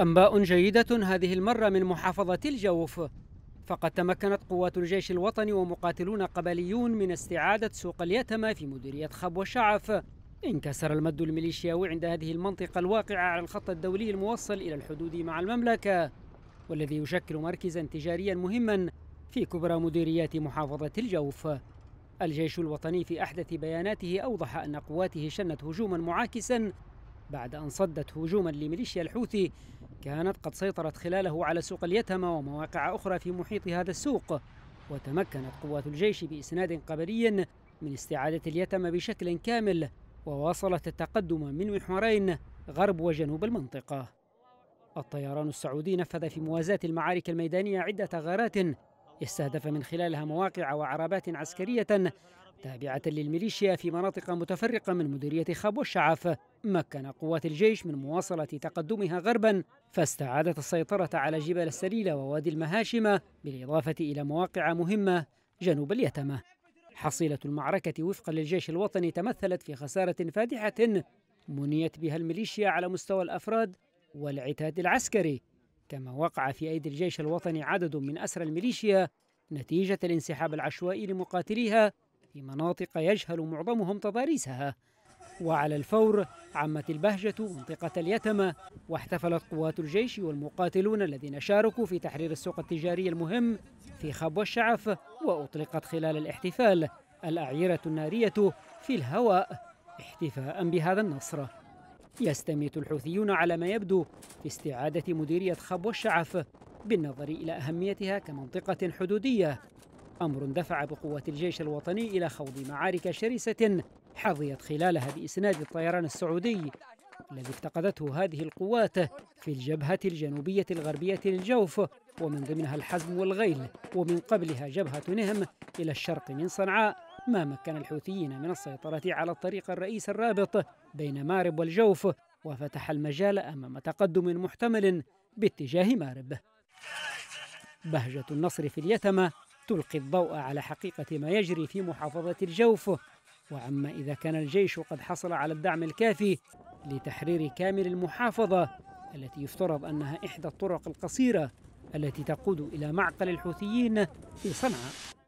أنباء جيدة هذه المرة من محافظة الجوف. فقد تمكنت قوات الجيش الوطني ومقاتلون قبليون من استعادة سوق اليتمة في مديرية خب والشعف انكسر المد الميليشياوي عند هذه المنطقة الواقعة على الخط الدولي الموصل إلى الحدود مع المملكة والذي يشكل مركزا تجاريا مهما في كبرى مديريات محافظة الجوف. الجيش الوطني في أحدث بياناته أوضح أن قواته شنت هجوما معاكسا بعد أن صدت هجوما لميليشيا الحوثي كانت قد سيطرت خلاله على سوق اليتمة ومواقع أخرى في محيط هذا السوق وتمكنت قوات الجيش بإسناد قبلي من استعادة اليتمة بشكل كامل وواصلت التقدم من محورين غرب وجنوب المنطقة. الطيران السعودي نفذ في موازاة المعارك الميدانية عدة غارات استهدف من خلالها مواقع وعربات عسكرية تابعة للميليشيا في مناطق متفرقة من مديرية خاب والشعف. مكن قوات الجيش من مواصلة تقدمها غربا فاستعادت السيطرة على جبال السليلة ووادي المهاشمة بالإضافة إلى مواقع مهمة جنوب اليتمة حصيلة المعركة وفقا للجيش الوطني تمثلت في خسارة فادحة منيت بها الميليشيا على مستوى الأفراد والعتاد العسكري. كما وقع في أيدي الجيش الوطني عدد من أسرى الميليشيا نتيجة الانسحاب العشوائي لمقاتليها في مناطق يجهل معظمهم تضاريسها. وعلى الفور عمت البهجة منطقة اليتمة واحتفلت قوات الجيش والمقاتلون الذين شاركوا في تحرير السوق التجاري المهم في خب والشعف وأطلقت خلال الاحتفال الأعيرة النارية في الهواء احتفاء بهذا النصر. يستميت الحوثيون على ما يبدو في استعادة مديرية خب والشعف بالنظر إلى أهميتها كمنطقة حدودية. أمر دفع بقوة الجيش الوطني إلى خوض معارك شرسة حظيت خلالها بإسناد الطيران السعودي الذي افتقدته هذه القوات في الجبهة الجنوبية الغربية للجوف ومن ضمنها الحزم والغيل ومن قبلها جبهة نهم إلى الشرق من صنعاء ما مكن الحوثيين من السيطرة على الطريق الرئيس الرابط بين مارب والجوف وفتح المجال أمام تقدم محتمل باتجاه مارب. بهجة النصر في اليتمة تلقي الضوء على حقيقة ما يجري في محافظة الجوف. وعما إذا كان الجيش قد حصل على الدعم الكافي لتحرير كامل المحافظة التي يفترض أنها إحدى الطرق القصيرة التي تقود إلى معقل الحوثيين في صنعاء.